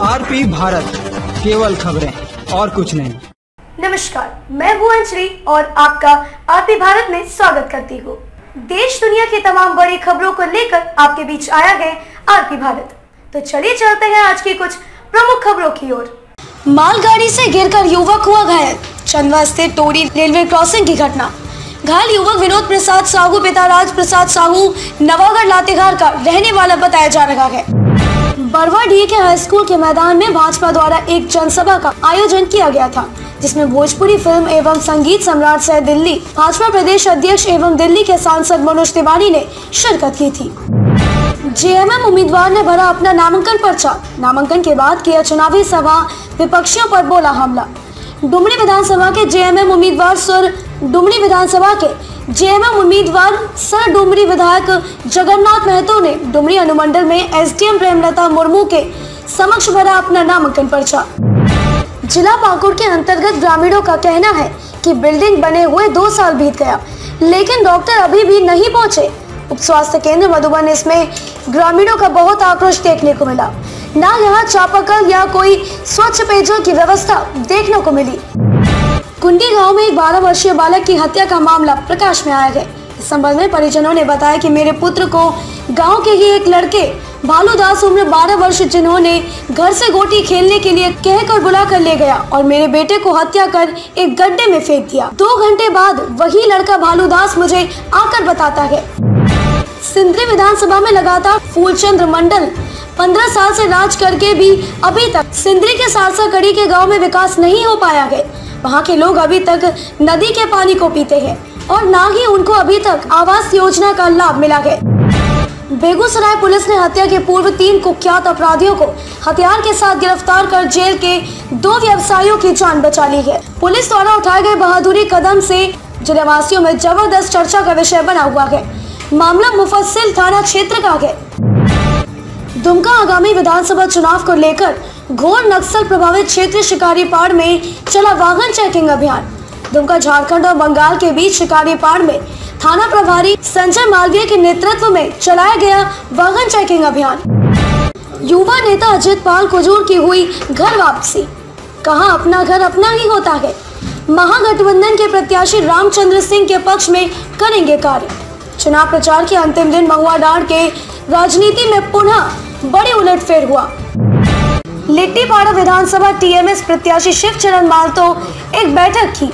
RP Bharat, केवल खबरें, और कुछ नहीं। नमस्कार, मैं हूँ अंजलि और आपका आरपी भारत में स्वागत करती हूँ। देश दुनिया की तमाम बड़ी खबरों को लेकर आपके बीच आया है आरपी भारत। तो चलिए चलते हैं आज की कुछ प्रमुख खबरों की ओर। मालगाड़ी से गिरकर युवक हुआ घायल। चंदवा स्थित टोरी रेलवे क्रॉसिंग की घटना। घायल युवक विनोद प्रसाद साहू, पिता राज प्रसाद साहू, नवागढ़ लातेहार का रहने वाला बताया जा रहा है। बरवाडीह के हाई स्कूल के मैदान में भाजपा द्वारा एक जनसभा का आयोजन किया गया था, जिसमें भोजपुरी फ़िल्म एवं संगीत सम्राट सह दिल्ली, भाजपा प्रदेश अध्यक्ष एवं दिल्ली के सांसद मनोज तिवारी ने शिरकत की थी। जेएमएम उम्मीदवार ने भरा अपना नामांकन पर्चा। नामांकन के बाद किया चुनावी सभा, विपक्षियों पर बोला हमला। डुमरी विधानसभा के जेएमएम उम्मीदवार सुर डुमरी विधानसभा के जेएमएम उम्मीदवार सर डुमरी विधायक जगन्नाथ महतो ने डुमरी अनुमंडल में एसडीएम प्रेमलता मुर्मू के समक्ष भरा अपना नामांकन पर्चा। जिला पाकुड़ के अंतर्गत ग्रामीणों का कहना है कि बिल्डिंग बने हुए दो साल बीत गया, लेकिन डॉक्टर अभी भी नहीं पहुँचे। उप स्वास्थ्य केंद्र मधुबन इसमें ग्रामीणों का बहुत आक्रोश देखने को मिला। न यहाँ चापाकल या कोई स्वच्छ पेयजल की व्यवस्था देखने को मिली। कुंडी गाँव में एक 12 वर्षीय बालक की हत्या का मामला प्रकाश में आया है। इस संबंध में परिजनों ने बताया कि मेरे पुत्र को गाँव के ही एक लड़के भालू दास, उम्र 12 वर्ष, जिन्होंने घर से गोटी खेलने के लिए कहकर बुला कर ले गया और मेरे बेटे को हत्या कर एक गड्ढे में फेंक दिया। दो घंटे बाद वही लड़का भालू दास मुझे आकर बताता है। सिंधरी विधानसभा में लगातार फूलचंद्र मंडल पंद्रह साल से राज करके भी अभी तक सिंधरी के सारसा कड़ी के गाँव में विकास नहीं हो पाया है। वहाँ के लोग अभी तक नदी के पानी को पीते हैं और न ही उनको अभी तक आवास योजना का लाभ मिला है। बेगूसराय पुलिस ने हत्या के पूर्व तीन कुख्यात अपराधियों को हथियार के साथ गिरफ़्तार कर जेल के दो व्यवसायियों की जान बचा ली है। पुलिस द्वारा उठाए गए बहादुरी कदम से जिलेवासियों में ज़बरदस्त चर्चा का विषय बना हुआ है। मामला मुफस्सिल थाना क्षेत्र का है। दुमका आगामी विधानसभा चुनाव को लेकर घोर नक्सल प्रभावित क्षेत्र शिकारीपाड़ में चला वाहन चेकिंग अभियान। दुमका, झारखंड और बंगाल के बीच शिकारीपाड़ में थाना प्रभारी संजय मालवीय के नेतृत्व में चलाया गया वाहन चेकिंग अभियान। युवा नेता अजित पाल कुजूर की हुई घर वापसी। कहा अपना घर अपना ही होता है। महागठबंधन के प्रत्याशी रामचंद्र सिंह के पक्ष में करेंगे कार्य। चुनाव प्रचार के अंतिम दिन महुआ डांड के राजनीति में पुनः बड़ी उलटफेर हुआ। लिट्टीपाड़ा विधानसभा टीएमएस प्रत्याशी शिव चरण मालतो एक बैठक की,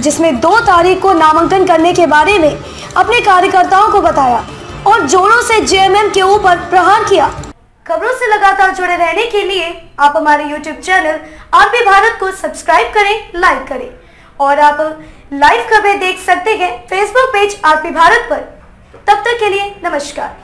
जिसमें दो तारीख को नामांकन करने के बारे में अपने कार्यकर्ताओं को बताया और जोरों से जेएमएम के ऊपर प्रहार किया। खबरों से लगातार जुड़े रहने के लिए आप हमारे यूट्यूब चैनल आरपी भारत को सब्सक्राइब करें, लाइक करें और आप लाइव खबरें देख सकते हैं फेसबुक पेज आरपी भारत पर। तब तक के लिए नमस्कार।